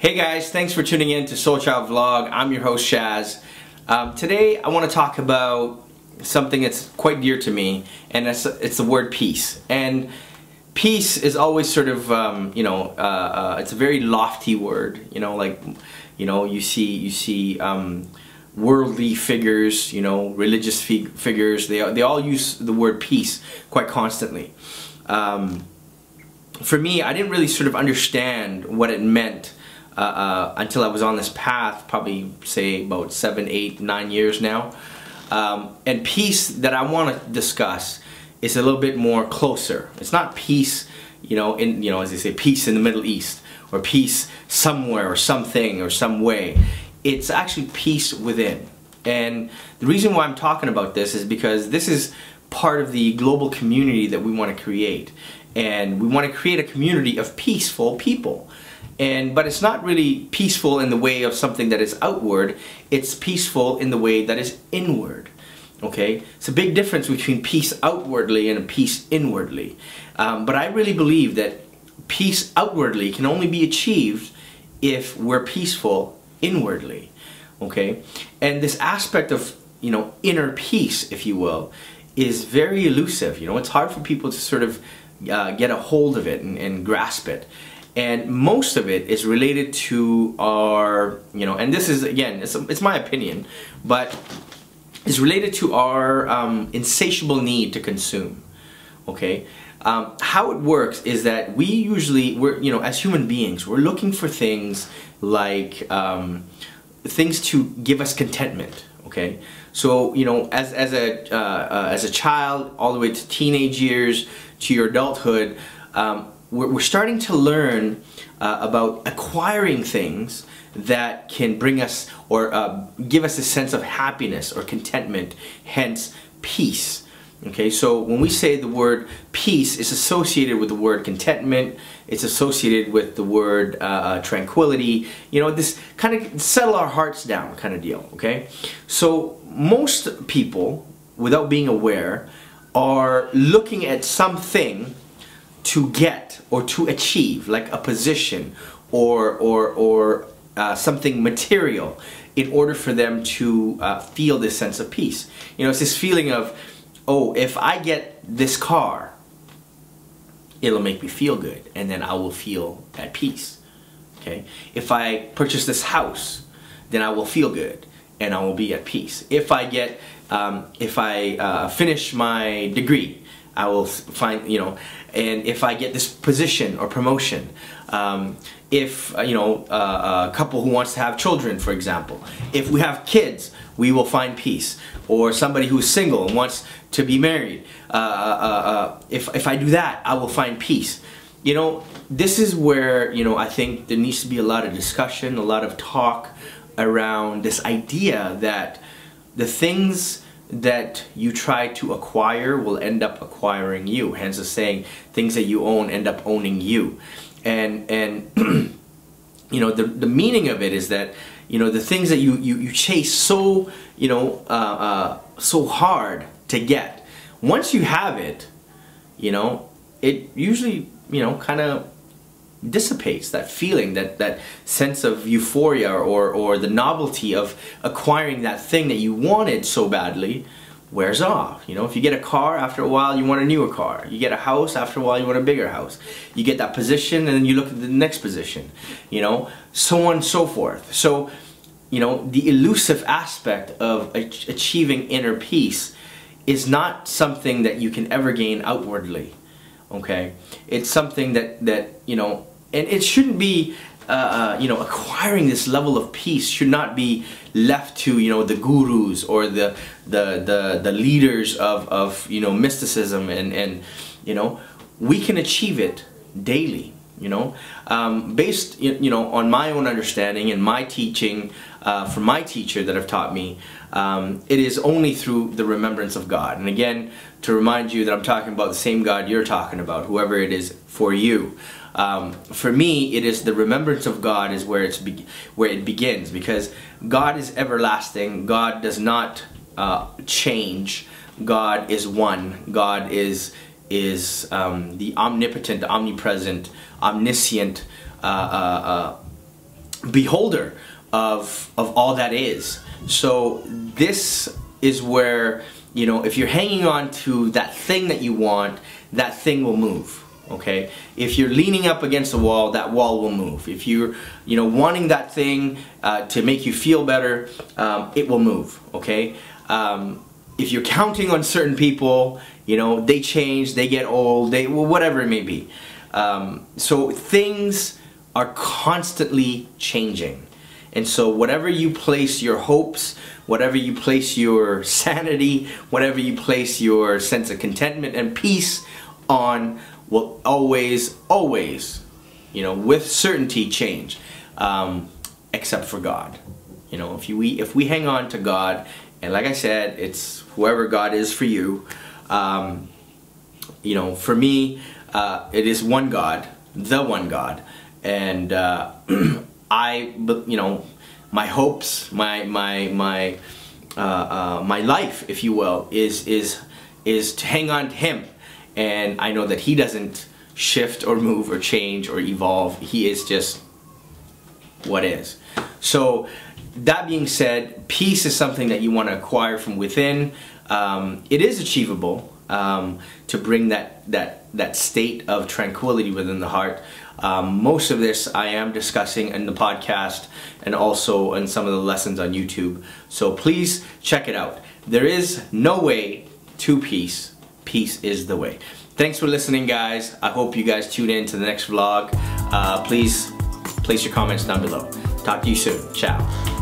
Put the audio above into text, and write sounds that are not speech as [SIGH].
Hey guys, thanks for tuning in to SoulChow Vlog. I'm your host Shaz. Um, today I want to talk about something that's quite dear to me, and it's, it's the word peace. And peace is always sort of, um, you know, uh, uh, it's a very lofty word. You know, like, you know, you see, you see um, worldly figures, you know, religious fig figures. They they all use the word peace quite constantly. Um, for me, I didn't really sort of understand what it meant uh, uh, until I was on this path, probably say about seven, eight, nine years now. Um, and peace that I want to discuss is a little bit more closer. It's not peace, you know, in you know, as they say, peace in the Middle East or peace somewhere or something or some way. It's actually peace within. And the reason why I'm talking about this is because this is part of the global community that we want to create. And we want to create a community of peaceful people and but it's not really peaceful in the way of something that is outward. It's peaceful in the way that is inward. Okay? It's a big difference between peace outwardly and peace inwardly. Um, but I really believe that peace outwardly can only be achieved if we're peaceful inwardly. Okay? And this aspect of you know inner peace if you will is very elusive. You know it's hard for people to sort of uh, get a hold of it and, and grasp it and most of it is related to our you know and this is again it's, it's my opinion but it's related to our um, insatiable need to consume okay? Um, how it works is that we usually we're you know as human beings we're looking for things like um, things to give us contentment okay? So you know as, as a uh, uh, as a child all the way to teenage years to your adulthood um, we're, we're starting to learn uh, about acquiring things that can bring us or uh, give us a sense of happiness or contentment, hence peace. Okay, so when we say the word peace, it's associated with the word contentment, it's associated with the word uh, uh tranquility, you know, this kind of settle our hearts down kind of deal, okay? So most people, without being aware, are looking at something to get or to achieve, like a position or or or uh, something material, in order for them to uh, feel this sense of peace. You know, it's this feeling of, oh, if I get this car, it'll make me feel good, and then I will feel at peace. Okay, if I purchase this house, then I will feel good, and I will be at peace. If I get, um, if I uh, finish my degree, I will find, you know, and if I get this position or promotion, um, if, uh, you know, uh, a couple who wants to have children, for example, if we have kids, we will find peace. Or somebody who's single and wants to be married, uh, uh, uh, if, if I do that, I will find peace. You know, this is where, you know, I think there needs to be a lot of discussion, a lot of talk around this idea that the things that you try to acquire will end up acquiring you. Hence the saying, things that you own end up owning you. And, and [CLEARS THROAT] you know, the, the meaning of it is that, you know, the things that you, you, you chase so, you know, uh, uh, so hard to get, once you have it, you know, it usually, you know, kind of dissipates that feeling that that sense of euphoria or or the novelty of acquiring that thing that you wanted so badly wears off. You know if you get a car after a while you want a newer car. You get a house after a while you want a bigger house. You get that position and then you look at the next position you know so on and so forth. So you know the elusive aspect of achieving inner peace is not something that you can ever gain outwardly okay? It's something that that you know and it shouldn't be uh, uh, you know acquiring this level of peace should not be left to you know the gurus or the the the, the leaders of, of you know mysticism and and you know we can achieve it daily you know? Um, based you know on my own understanding and my teaching uh, from my teacher that have taught me um, it is only through the remembrance of God. And again to remind you that I'm talking about the same God you're talking about whoever it is for you. Um, for me it is the remembrance of God is where it's where it begins because God is everlasting. God does not uh, change. God is one. God is is um, the omnipotent omnipresent omniscient uh, uh, uh beholder of of all that is. So this is where you know if you're hanging on to that thing that you want, that thing will move. Okay, if you're leaning up against the wall, that wall will move. If you're, you know, wanting that thing uh, to make you feel better, um, it will move. Okay, um, if you're counting on certain people, you know, they change, they get old, they whatever it may be. Um, so things are constantly changing. And so whatever you place your hopes, whatever you place your sanity, whatever you place your sense of contentment and peace on will always, always, you know, with certainty change, um, except for God. You know, if you we if we hang on to God, and like I said, it's whoever God is for you. Um, you know, for me, uh, it is one God, the one God, and uh, [CLEARS THROAT] I, you know, my hopes, my my my uh, uh, my life, if you will, is is is to hang on to Him, and I know that He doesn't shift or move or change or evolve. He is just what is. So that being said, peace is something that you want to acquire from within. Um, it is achievable um, to bring that that that state of tranquility within the heart. Um, most of this I am discussing in the podcast and also in some of the lessons on YouTube. So please check it out. There is no way to peace. Peace is the way. Thanks for listening, guys. I hope you guys tune in to the next vlog. Uh, please place your comments down below. Talk to you soon. Ciao.